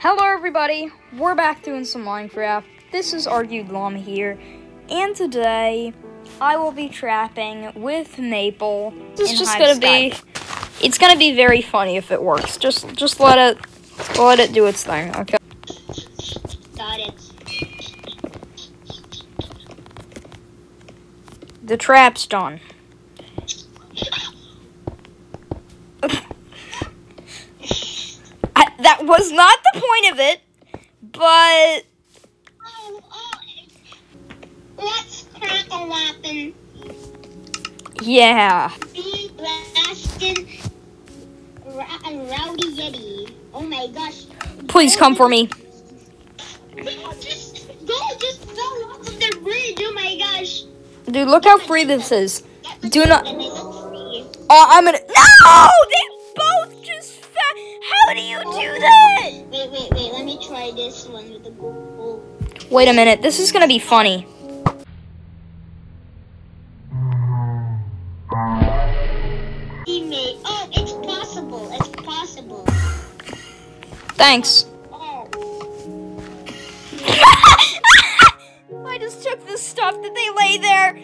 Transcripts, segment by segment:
Hello everybody, we're back doing some Minecraft. This is Argued Llama here, and today I will be trapping with Maple. This is just gonna be it's gonna be very funny if it works. Just just let it let it do its thing, okay? Got it. The trap's done. I, that was not the point of it, but Oh, oh. Let's crack a yeah. Be blasted. Ra- Rowdy Yeti. Oh my gosh. Please come for me. Go, just go, just fell off of the bridge. Oh my gosh. Dude, look how free this is. Do not- And they look free. Oh, I'm gonna. No! They both How do you do that? Wait, wait, wait. Let me try this one with the gold. Wait a minute. This is gonna be funny. Teammate. Oh, it's possible. It's possible. Thanks. Oh. I just took the stuff that they lay there,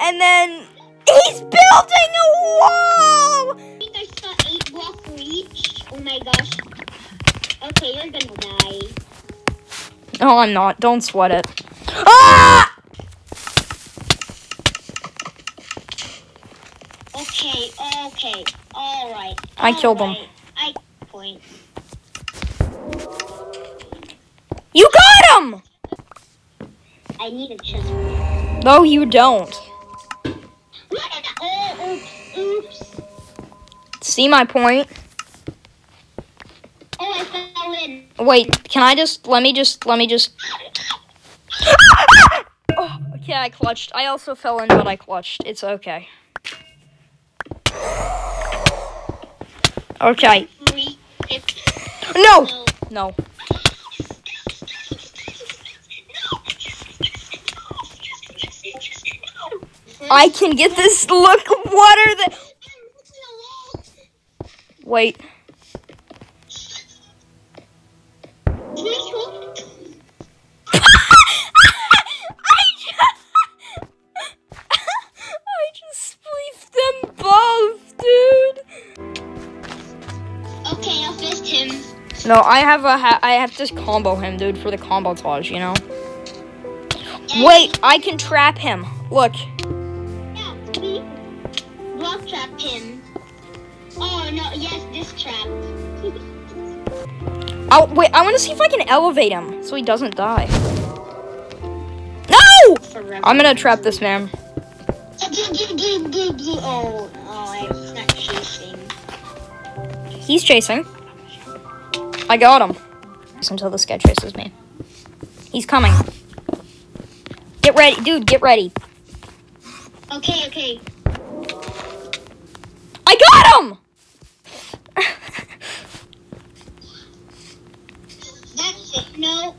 and then he's building a wall. My gosh. Okay, you're gonna die. No, I'm not. Don't sweat it. Ah! Okay, okay, alright. I killed him. I point. You got him. I need a chest. No, you don't. Look at that. Oh, oops, oops. See my point? Oh, I fell in. Wait, can I just let me just let me just Oh, okay, I clutched. I also fell in, but I clutched. It's okay. Okay. No! No. I can get this. Look, what are the. Wait. No, I have a ha- I have to combo him, dude, for the combo tage, you know. Wait, I can trap him. Look. Yeah, we block trap him. Oh no, yes, this trap. Oh wait, I want to see if I can elevate him so he doesn't die. No! Forever. I'm gonna trap this man. Oh, oh, it's not chasing. He's chasing. I got him. Until this guy chases me. He's coming. Get ready, dude. Get ready. Okay, okay. I got him. That's it. No.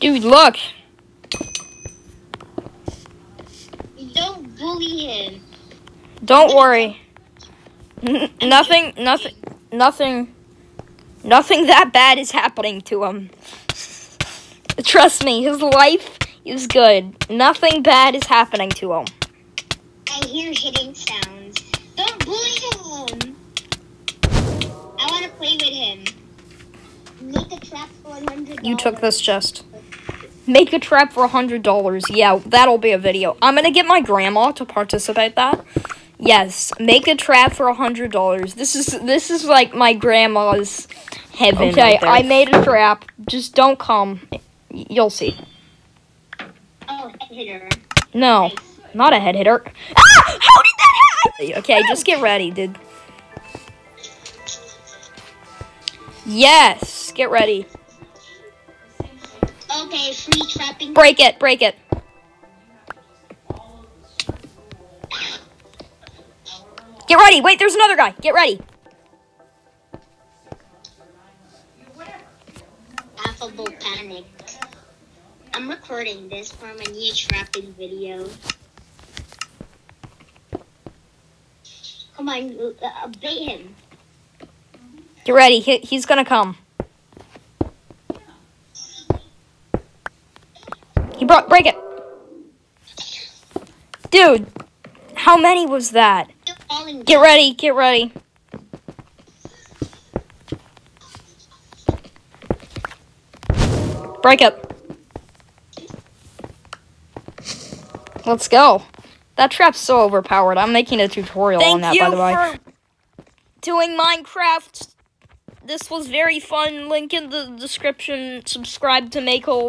dude, look. Don't bully him. Don't worry. Nothing, nothing, nothing, nothing that bad is happening to him. Trust me, his life is good. Nothing bad is happening to him. I hear hitting sounds. Don't bully him. I want to play with him. Make a trap for one hundred. You took this chest. Make a trap for a hundred dollars. Yeah, that'll be a video. I'm gonna get my grandma to participate that. Yes, make a trap for a hundred dollars. This is this is like my grandma's heaven. Okay, right. I made a trap. Just don't come. You'll see. Oh, head hitter. No, not a head hitter. Ah! How did that happen? Okay, just get ready, dude. Yes, get ready. Free trapping. Break it, break it. Get ready. Wait, there's another guy. Get ready. Affable panic. I'm recording this for my new trapping video. Come on, uh, bait him. Get ready. He, he's gonna come. He brought break it. Dude, how many was that? Get ready, get ready. Break it. Let's go. That trap's so overpowered. I'm making a tutorial Thank on that, by the way. Thank you for doing Minecraft. This was very fun. Link in the description. Subscribe to Mako.